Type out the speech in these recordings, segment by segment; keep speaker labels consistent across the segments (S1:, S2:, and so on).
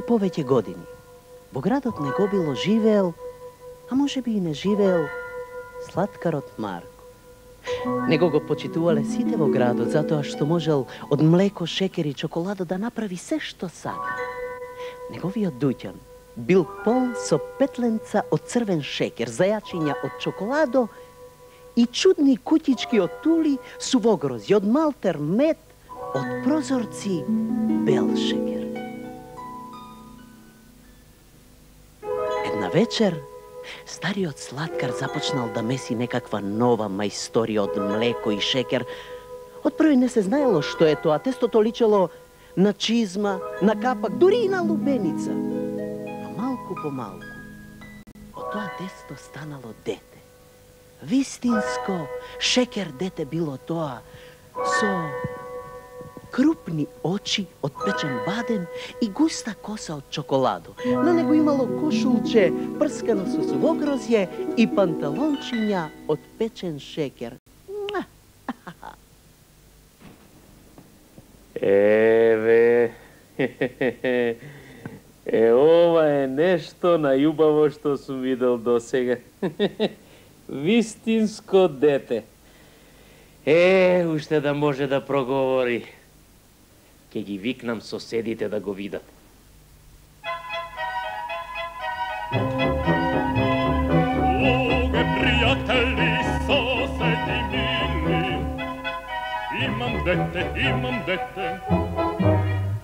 S1: се повеќе години. Во градот не го било живеел, а може би и не живеел, сладкарот Марко. Него го почитувале сите во градот, затоа што можел од млеко, шекер и чоколадо да направи се што сака. Неговиот дуќан бил пол со петленца од црвен шекер, зајачиња од чоколадо и чудни кутички од тули, сувогрози, од малтер мед, од прозорци бел шекер. Вечер, стариот сладкар започнал да меси некаква нова мајсторија од млеко и шекер. Од први не се знаело што е тоа. Тестото личело на чизма, на капак, дури и на лубеница. Но малку по малку, од тоа тесто станало дете. Вистинско шекер дете било тоа со крупни очи од печен бадем и густа коса од чоколадо. На него имало кошулче прскано со сувогрозје и панталончиња од печен шекер.
S2: Еве, е ова е нешто најубаво што сум видел до сега. Вистинско дете. Е, уште да може да проговори ќе ги викнам соседите да го видат.
S3: Луге, пријатели, соседи мили, имам дете, имам дете,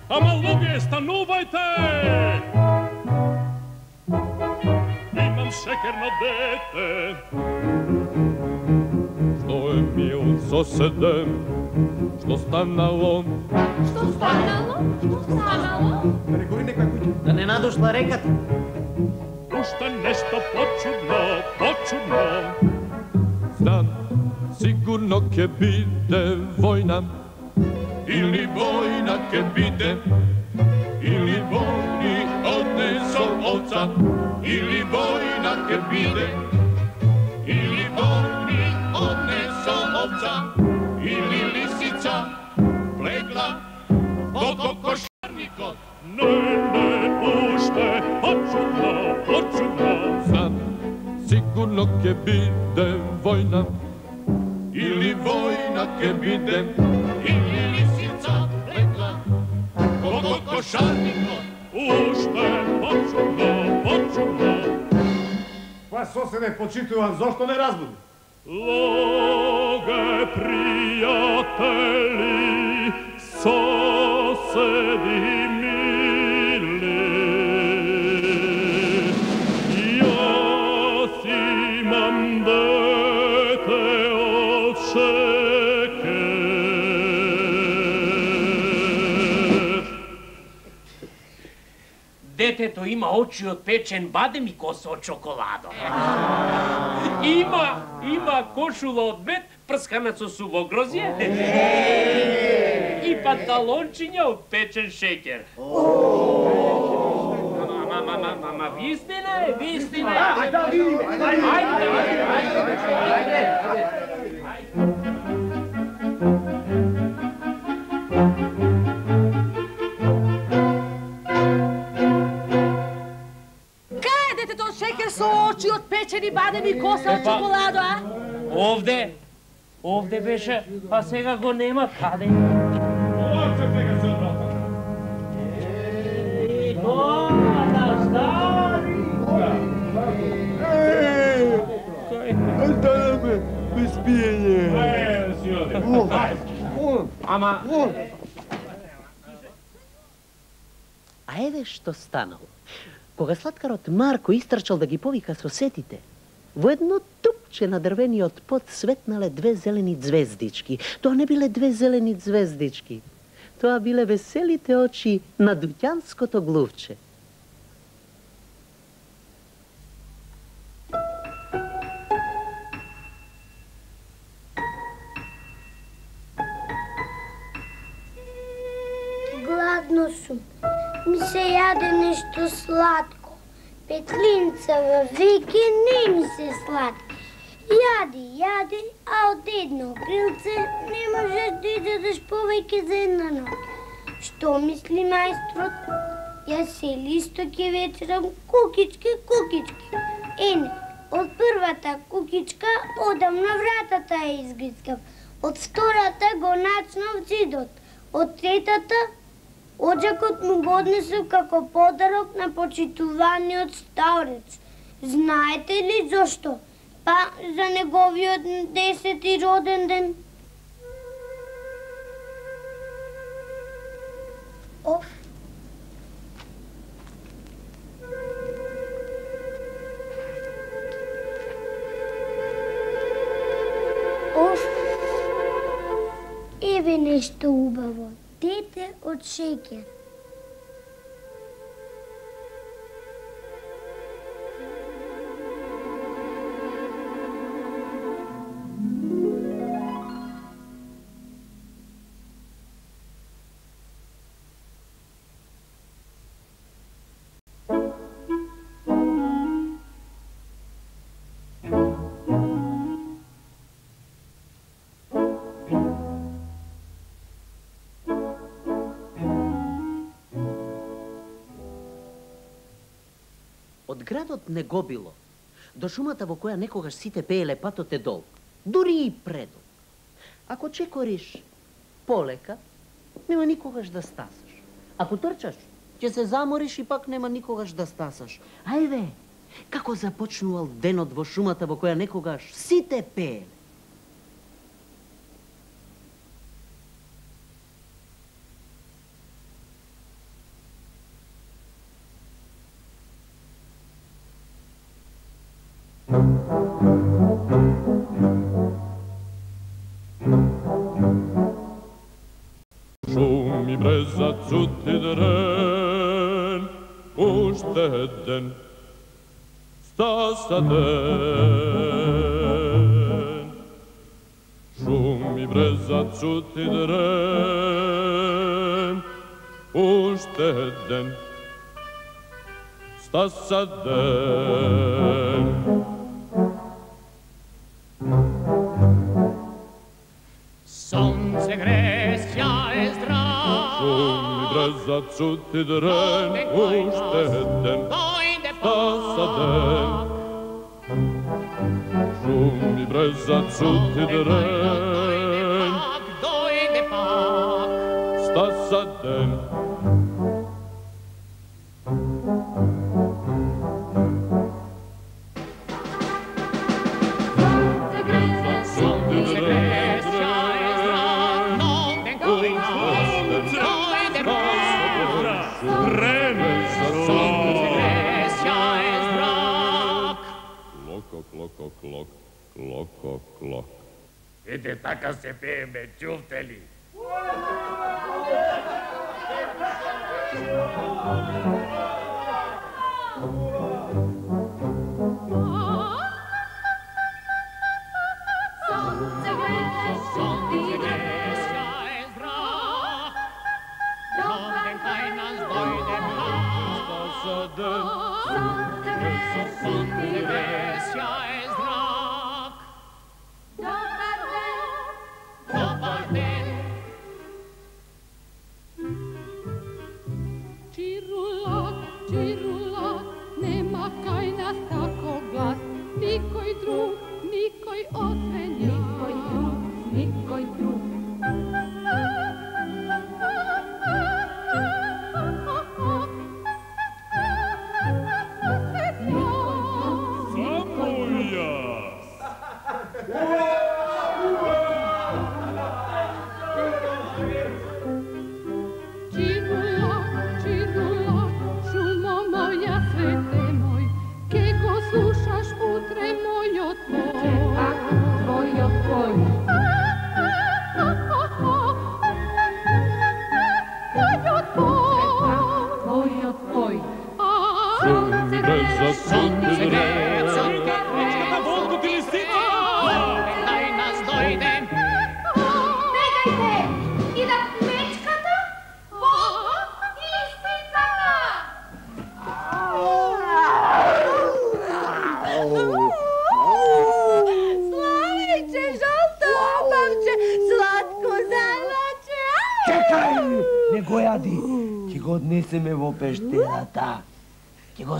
S3: ама луѓе, станувајте! Имам шекерно дете, мил соседен, што станало,
S4: Што станало? Што станало?
S5: Рекори некоја куќа.
S6: Да не надошла реката.
S3: Уште нешто почудно, почудно.
S5: Знам, сигурно ќе биде војна. Или војна ќе биде, или војни однесо овца, или војна ќе биде, Ото кошарникот.
S3: Не, не, уште, почудно, почудно.
S5: Знам, сигурно ќе биде војна. Или војна ќе биде, или лисица легла. Ото кошарникот.
S3: Уште, почудно, почудно.
S7: Па соседе почитуван, зошто не разбуди?
S3: Логе, пријатели, соседи мили, јас имам дете од.
S6: Детето има очи од печен бадем и коса од чоколадо. Има, има кошула од мед, прскана со сувогрозје. И панталончиња од печен шекер. Ама, ама, ама, ама, вистина е, вистина е. Ајде да видиме. Ајде да видиме. Ајде.
S4: Кај е детето од шекер со очи од печени бадеми коса од чоколадо, а?
S6: Овде, овде беше, а сега го нема каде. Ама,
S1: А еве што станало. Кога сладкарот Марко истрчал да ги повика сосетите, во едно тупче на дрвениот под светнале две зелени звездички. Тоа не биле две зелени звездички. Тоа биле веселите очи на дуќанското глувче.
S8: Јаде нешто сладко. Петлинца во веќе не ми се сладки. Јади, јади, а од едно крилце не можеш да изедеш повеќе за една ноќ. Што мисли мајстрот? Јас се листо ќе вечерам кукички, кукички. Ене, од првата кукичка одам на вратата ја изгрискав. Од втората го начнав зидот. Од третата Оджакот му го однесов како подарок на почитуваниот старец. Знаете ли зошто? Па за неговиот десети роден ден. Оф. Оф. Еве нешто убаво. Дете од
S1: Од градот не го било, до шумата во која некогаш сите пееле патот е долг, дури и предолг. Ако чекориш полека, нема никогаш да стасаш. Ако трчаш, ќе се замориш и пак нема никогаш да стасаш. Ајде, како започнувал денот во шумата во која некогаш сите пееле.
S5: стаса ден. Шум и бреза цути дрен, уште еден, стаса ден.
S6: Сонце гре, сјае здрав.
S5: Шум и бреза цути дрен, уште еден,
S6: Дојде kum di breza zu
S5: kederen. Stas adem, stas adem,
S2: Ете така се пееме, чувте ли?
S6: Сонце
S9: Nikoj drug, nikoj osven,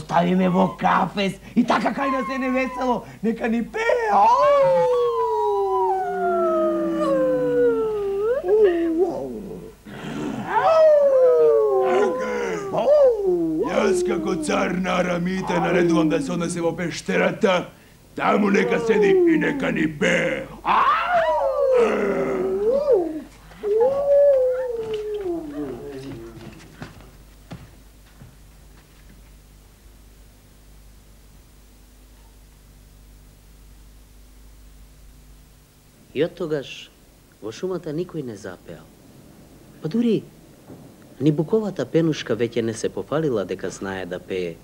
S10: оставиме во кафес и така кај да нас е невесело. Нека ни пее.
S11: Јас како цар на арамите наредувам да се однесе во пештерата. Таму нека седи и нека ни пее.
S1: И од тогаш во шумата никој не запеал. Па дури ни буковата пенушка веќе не се пофалила дека знае да пее.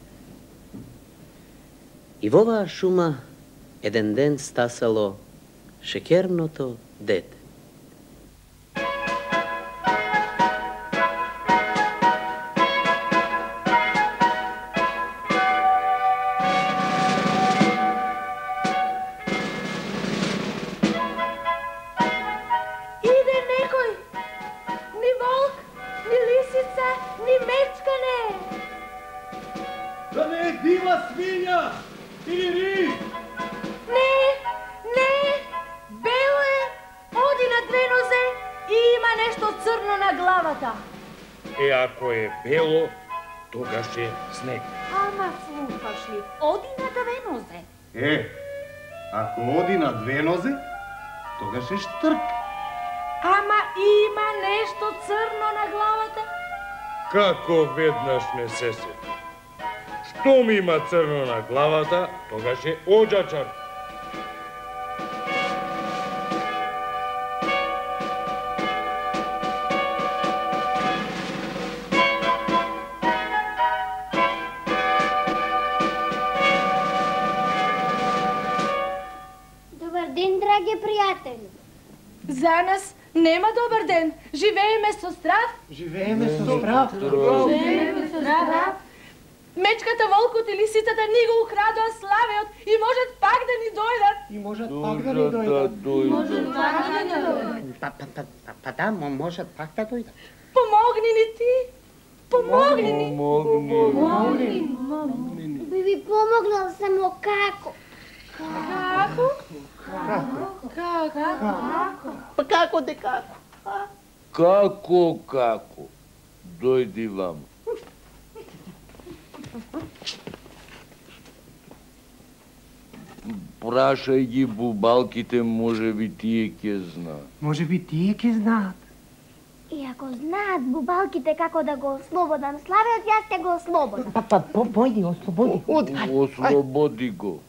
S1: И во оваа шума еден ден стасало шекерното дете.
S4: Оди на две нозе.
S3: Е, ако
S4: оди на две нозе,
S7: тогаш е штрк.
S4: Ама има нешто црно на главата.
S3: Како веднаш не се сети. Штом има црно на главата, тогаш е оджачар.
S4: За нас нема добар ден. Живееме со страв.
S10: Живееме со страв.
S4: Живееме со страв. Мечката, волкот и лисицата ни го украдоа славеот и можат пак да ни дојдат.
S10: И можат пак да ни дојдат.
S4: Можат пак да ни дојдат.
S1: Па, па, па, па, па да, мо- можат пак да дојдат.
S4: Помогни ни ти. Помогни ни.
S8: Би ви помогнал само како.
S4: Како? Како?
S1: Па како дека?
S12: Како, како? Дојди ваму. Прашај ги бубалките, може би тие ќе знаат.
S10: Може би тие ќе знаат.
S8: И ако знаат бубалките како да го ослободам славеот, јас ќе го ослободам.
S10: Па, па, по, појди, ослободи. Оди.
S12: Ослободи го.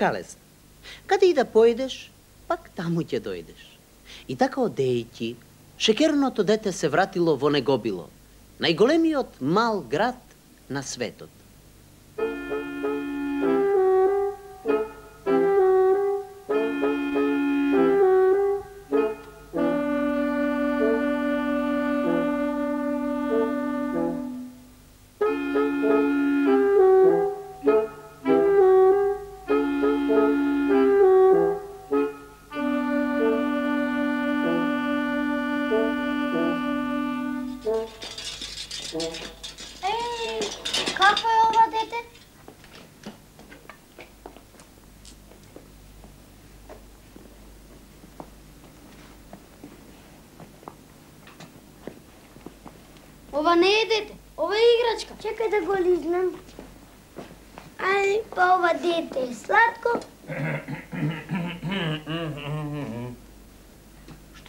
S1: Е. Каде и да појдеш, пак таму ќе дојдеш. И така одејќи, шекерното дете се вратило во Негобило, најголемиот мал град на светот.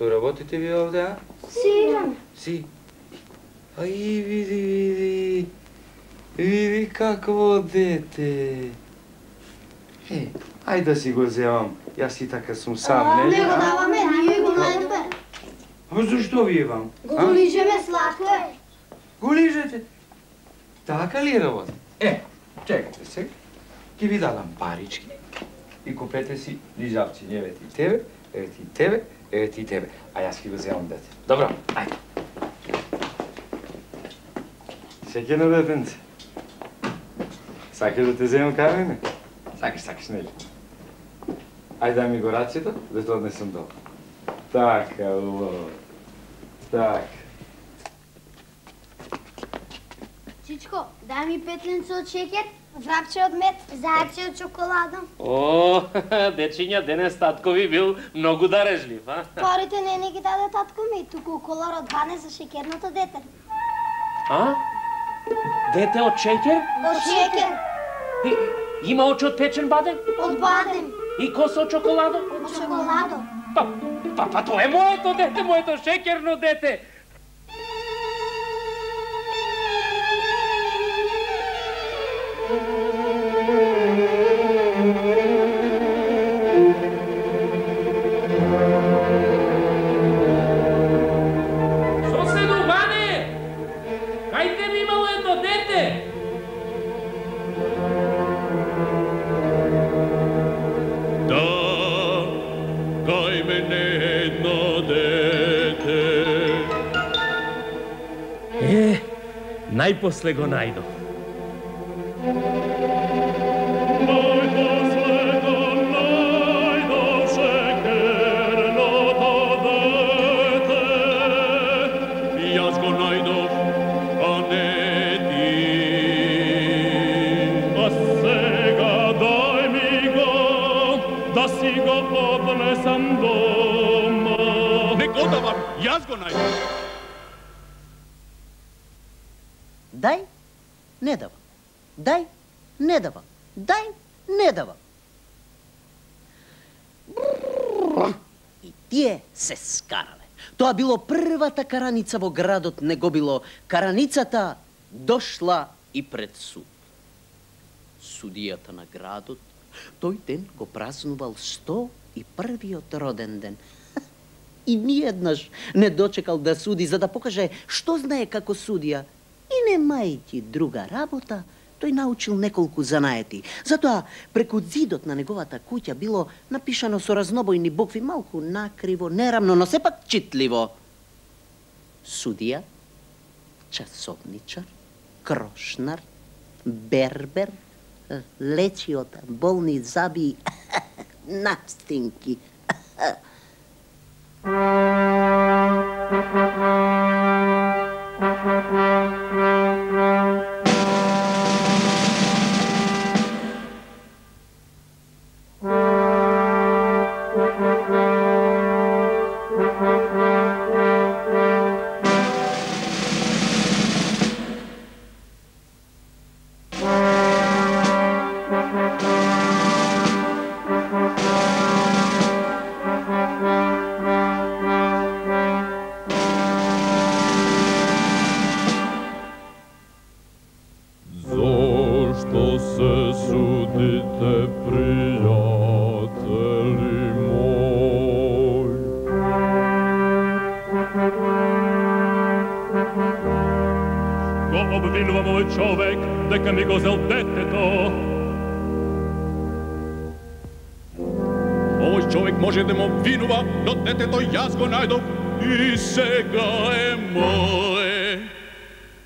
S13: Што работите ви овде, а?
S8: Си.
S13: Си. Ај, види, види. Види какво дете. Е, ај да си го земам. Јас и така сум сам, не?
S4: Не го даваме, ние го најдове.
S13: А зашто ви вам?
S4: Го лижеме сладко е.
S13: Го лижете? Така ли работи? Е, чекайте се. Ќе ви дадам парички и купете си лижавци. Еве ти тебе, еве ти тебе, еве ти тебе. А јас ќе го земам дете. Добро, ајде. Сеќено детенце. Сакаш да те земам кај мене? Сакаш, сакаш, нели? Ајде дај ми го рацето, да те однесам долу. Така, убаво. Така.
S8: Чичко, дај ми петленце од шекер, врапче од мед, зајаче од чоколада.
S6: О, дечиња, денес татко ви бил многу дарежлив, а?
S8: Парите не ни ги даде татко ми, туку колор од 12 за шекерното дете.
S6: А? Дете од шеќер?
S8: Од шекер,
S6: И, има очи од печен бадем?
S8: од бадем,
S6: И коса од чоколадо?
S8: од чоколадо.
S6: Па, па, па, тоа е моето дете, моето шеќерно дете.
S1: Dai posle gonajdo. Тоа било првата караница во градот, не го било караницата дошла и пред суд. Судијата на градот тој ден го празнувал 101-виот роден ден. И ни еднаш не дочекал да суди за да покаже што знае како судија. И немајќи друга работа, тој научил неколку занаети. Затоа, преку зидот на неговата куќа било напишано со разнобојни букви, малку накриво, нерамно, но сепак читливо. Судија, часовничар, крошнар, бербер, лечиот, болни заби, настинки.
S5: Thank you. Сега е мое.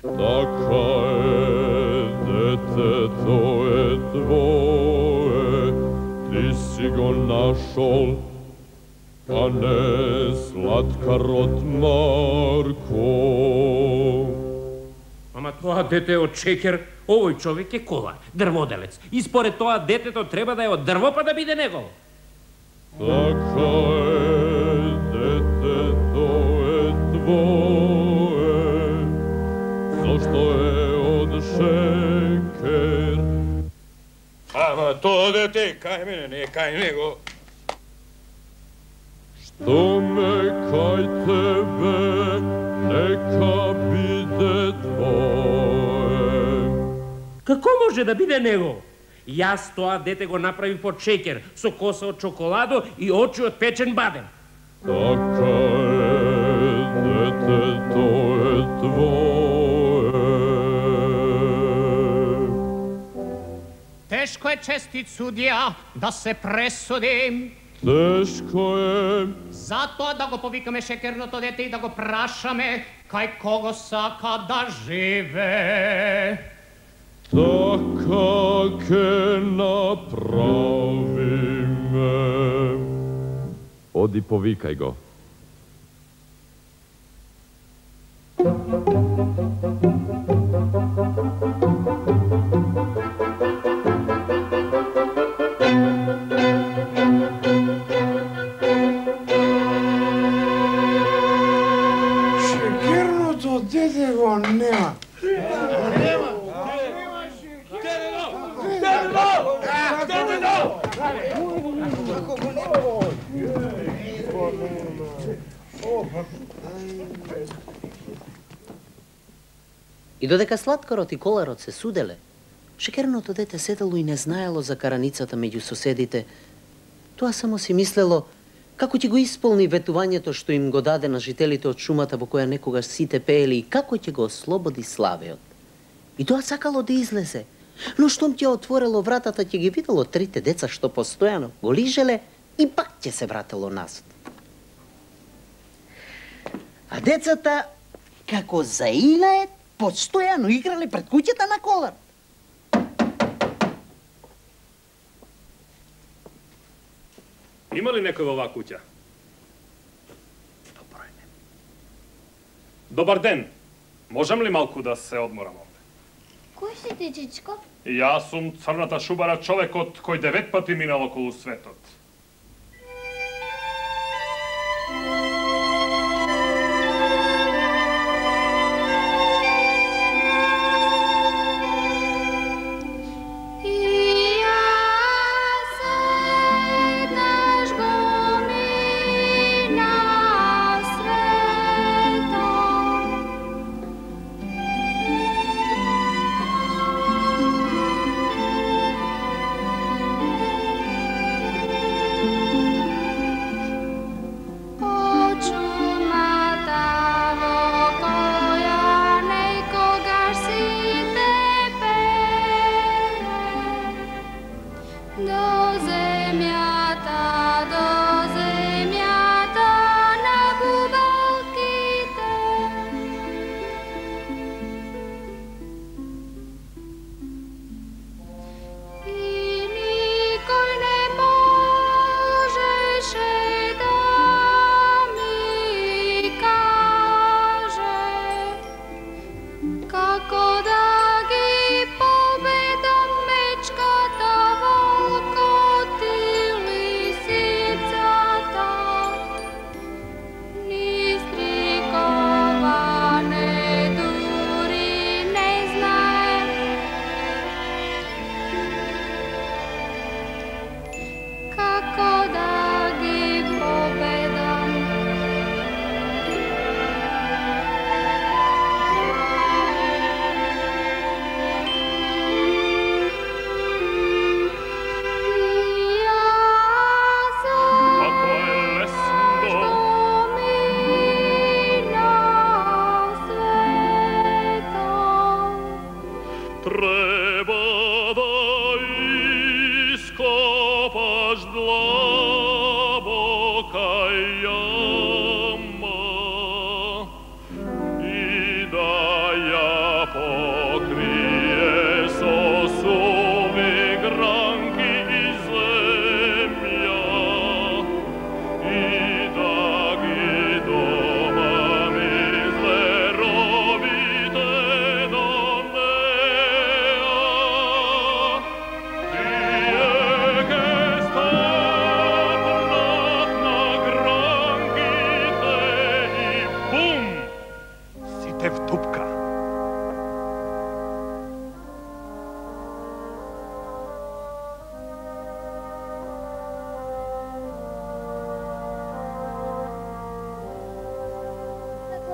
S5: Така е, детето е твое, ти си го нашол, а не сладкарот Марко.
S6: Ама тоа дете е од шекер, овој човек е кола, дрводелец. И според тоа детето треба да е од дрво па да биде негово.
S5: Така е, твое, зашто е од шекер.
S3: Ама тоа дете кај мене, не кај него.
S5: Што ме кај тебе, нека биде твое.
S6: Како може да биде негово? Јас тоа дете го направив од шекер, со коса од чоколадо и очи од печен бадем.
S5: Така е, детето е твое.
S14: Тешко е честит судија да се пресудим.
S5: Тешко е,
S14: Затоа да го повикаме шекерното дете и да го прашаме кај кого сака да живе.
S5: така ке направиме.
S15: Оди повикај го.
S1: Додека сладкарот и коларот се суделе, шекерното дете седело и не знаело за караницата меѓу соседите. Тоа само си мислело како ќе го исполни ветувањето што им го даде на жителите од шумата во која некогаш сите пеели и како ќе го ослободи славеот. И тоа сакало да излезе, но штом ќе отворело вратата ќе ги видело трите деца што постојано го лижеле и пак ќе се вратело назад. А децата, како заилаат постојано играле пред куќата на Колар.
S5: Има ли некој во оваа куќа? Добар ден. Можам ли малку да се одморам овде?
S8: Кој си ти, чичко?
S5: Јас сум црната шубара човекот кој девет пати минал околу светот.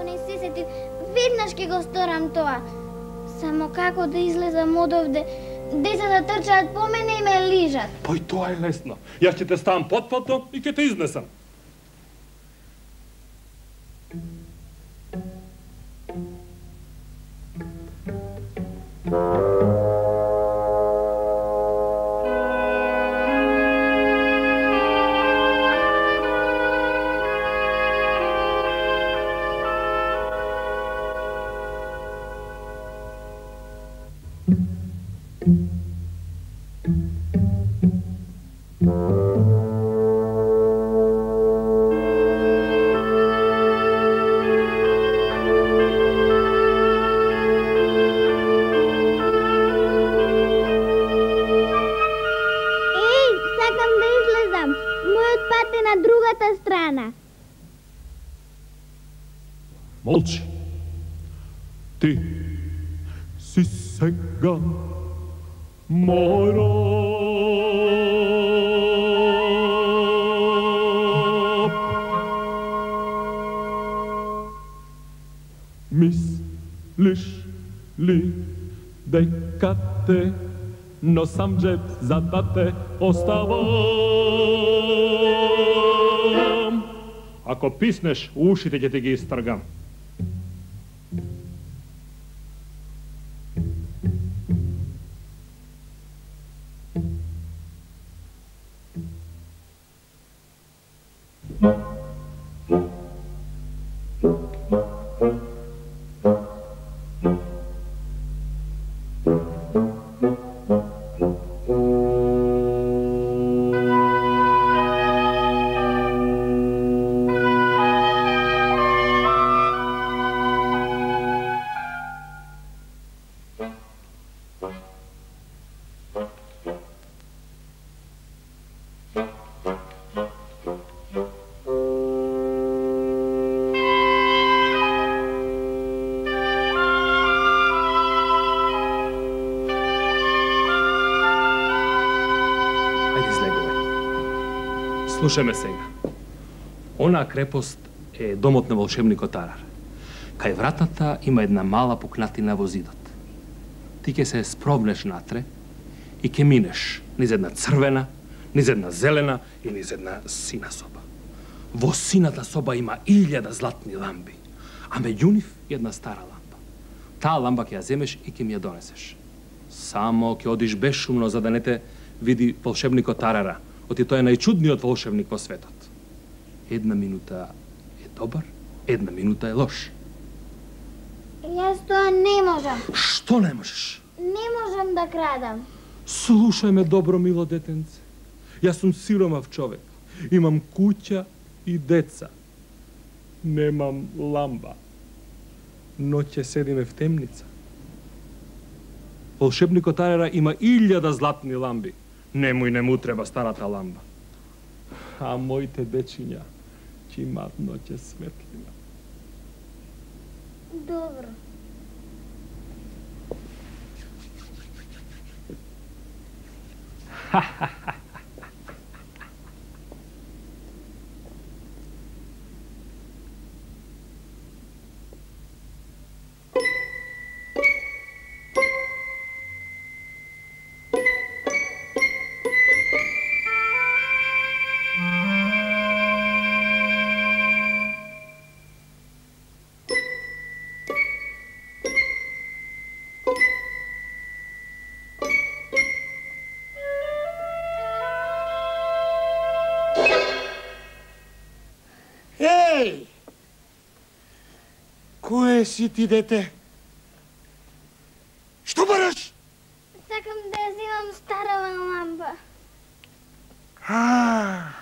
S8: Ако не се сетив, веднаш ќе го сторам тоа. Само како да излезам од овде, децата да трчаат по мене и ме лижат.
S16: Па и тоа е лесно. Јас ќе те ставам под фото и ќе те изнесам.
S8: Да
S16: те оставам? Ако писнеш, ушите ќе ти ги истргам. Слушаме сега. Онаа крепост е домот на волшебникот Арар. Кај вратата има една мала пукнатина во зидот. Ти ќе се спробнеш натре и ќе минеш низ една црвена, низ една зелена и низ една сина соба. Во сината соба има илјада златни ламби, а меѓу нив една стара лампа. Таа ламба ќе ја земеш и ќе ми ја донесеш. Само ќе одиш бесшумно за да не те види волшебникот Арара, оти тој е најчудниот волшебник во светот. Една минута е добар, една минута е лош.
S8: Јас тоа не можам.
S16: Што не можеш?
S8: Не можам да крадам.
S16: Слушај ме добро, мило детенце. Јас сум сиромав човек. Имам куќа и деца. Немам ламба. Ноќе седиме в темница. Волшебникот Арера има илјада златни ламби. Немој не му треба старата ламба. А моите дечиња ќе имаат ноќе светлина.
S8: Добро.
S17: Еј! Кој си ти, дете? Што бараш?
S8: Сакам да ја земам стара лампа.
S17: А,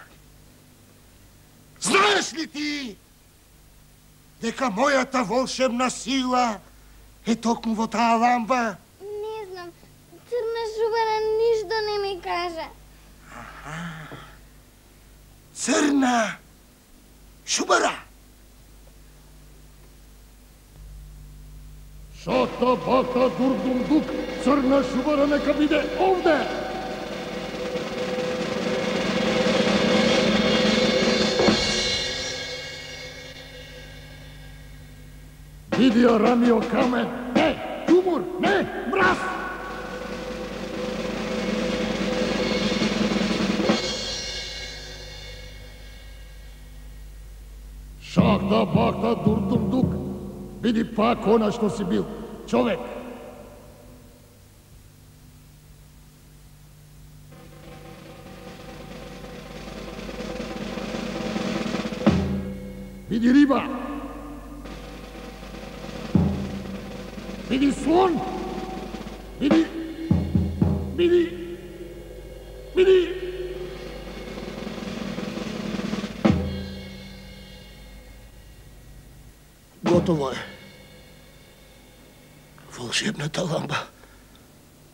S17: знаеш ли ти дека мојата волшебна сила е токму во таа лампа?
S8: Не знам, црна шубара ништо не ми кажа.
S17: Црна шубара. Sata bata durdumduk, srna šubarane kad ide ovde! Vidio ramio kamen, ne, tumur, ne, mraz! Šahta bakta durdumduk, vidi pa konačno si bio. Што си бил, човек. Види риба. Види слон. Види... Волшебната ламба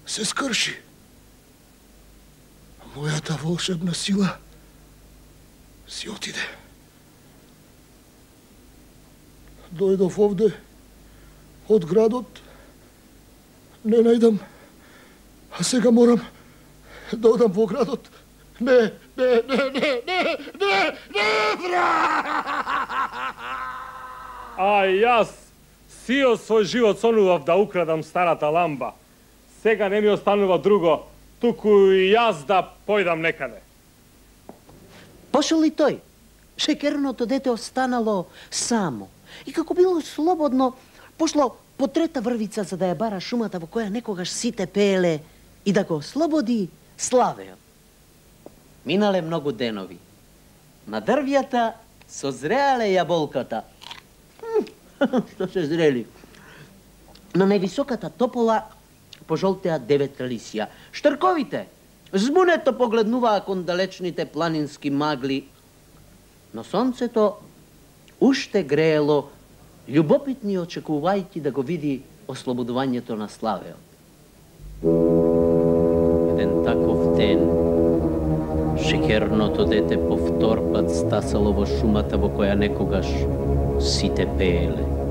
S17: се скрши. Мојата волшебна сила си отиде. Дојдов овде од градот, не најдам, а сега морам да одам во градот. Не, не, не, не, не, не, не, бра!
S16: А јас сио свој живот сонував да украдам старата ламба. Сега не ми останува друго, туку и јас да појдам некаде.
S1: Пошел и тој. Шекерното дете останало само. И како било слободно, пошло по трета врвица за да ја бара шумата во која некогаш сите пееле и да го ослободи Славео. Минале многу денови. На дрвјата созреале јаболката. Што се зрели. На највисоката топола пожолтеа девет лисија. Штрковите, збунето погледнуваа кон далечните планински магли. Но сонцето уште греело, љубопитни очекувајќи да го види ослободувањето на Славео. Еден таков ден, шекерното дете повтор пат стасало во шумата во која некогаш сите пееле.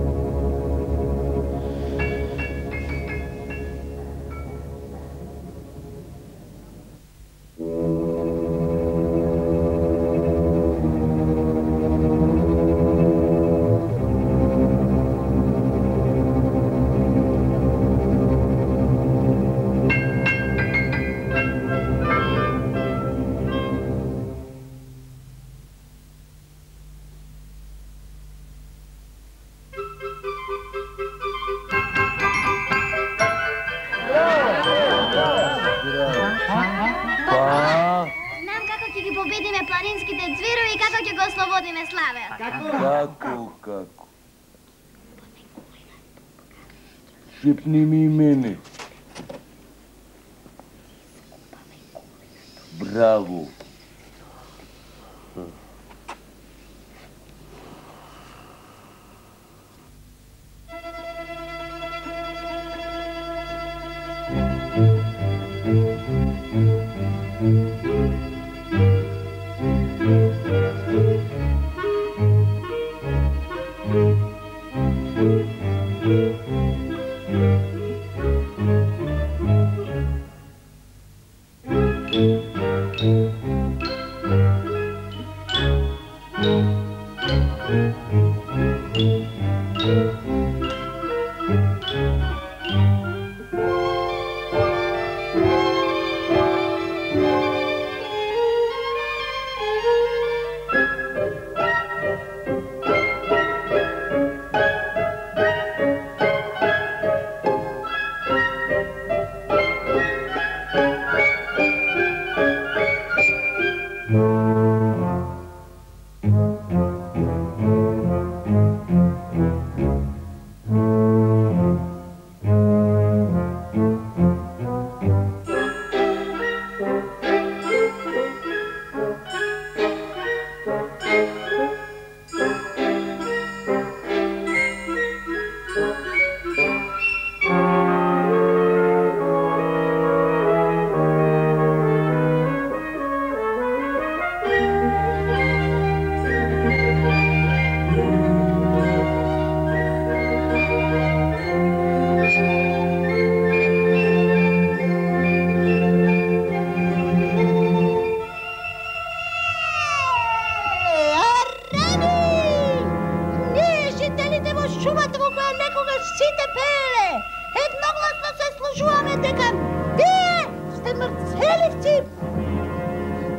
S4: Мрцеливци.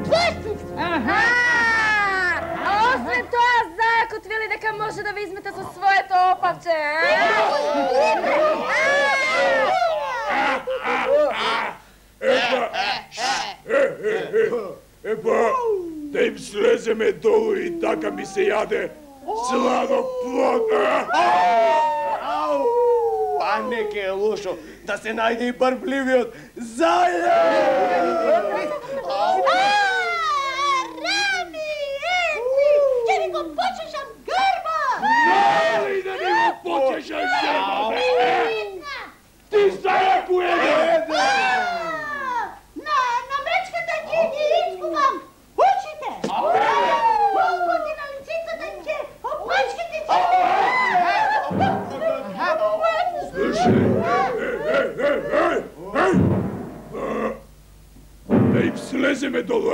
S4: Двестивци.
S18: Аха! А освен тоа, зајакот вели дека може да ве измета со своето опавче,
S11: Епа, е, е, е, епа, да им слеземе долу и така ми се јаде сладок плод.
S7: Ау! А неке е лошо да се најде и барбливиот заје!
S4: Рами, еци, ќе ви го почешам грба!
S11: Нели да ни го почешаш зема, бе! Ти заје поеде!
S4: На, на мречката ќе ги искувам очите! Колкоти на лицицата ќе опачките ќе...
S11: Da im sleze me dolu.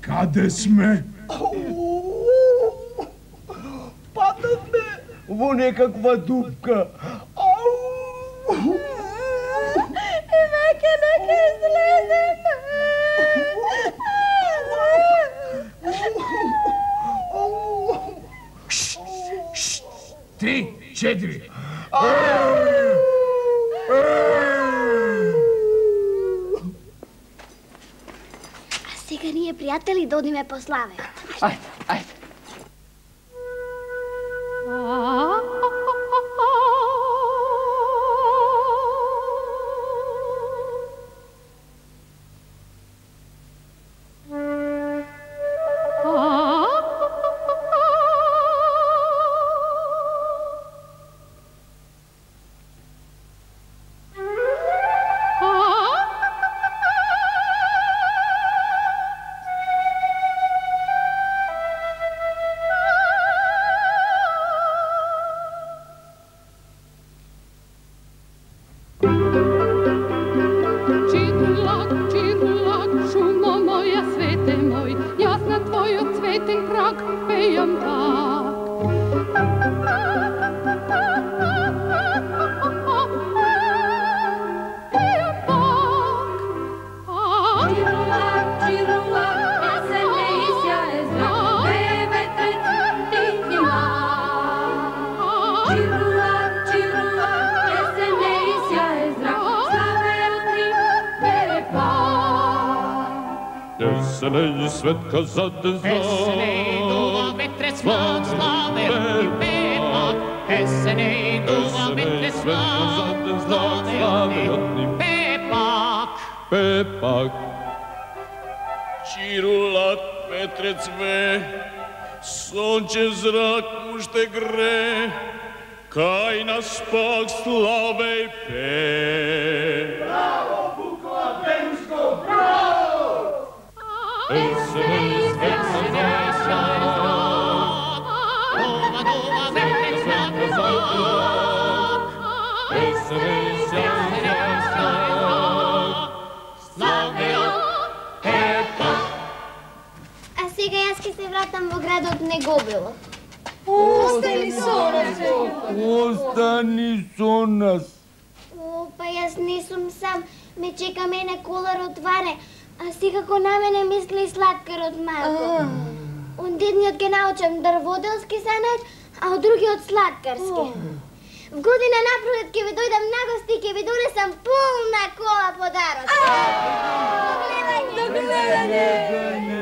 S7: Kade sme? Некаква дупка.
S4: И веќе не ќе излезем!
S11: Три, четири.
S5: А сега ние, пријатели, да одиме по славе.
S9: den Prag bei ihrem Tag. Veselēju svētka zadezā. Veselēju domā, bet es
S18: slāvēju pēmā. Veselēju domā, bet es slāvēju pēmā. Pēmā. Cirulat petrecve, sonce zrak
S19: muște gre,
S5: Caina spag slavei pe. Bravo! Вратам во градот Негобило.
S4: Остани со нас,
S7: Остани со нас.
S5: О, па јас не сум сам, ме чека мене колар отваре, А секако на мене мисли сладкарот малку. Он дедниот ге научам дрводелски санач, а од другиот сладкарски. В година напролет ќе ви дојдам на гости и ќе ви донесам полна кола подароци. Догледање! Догледање!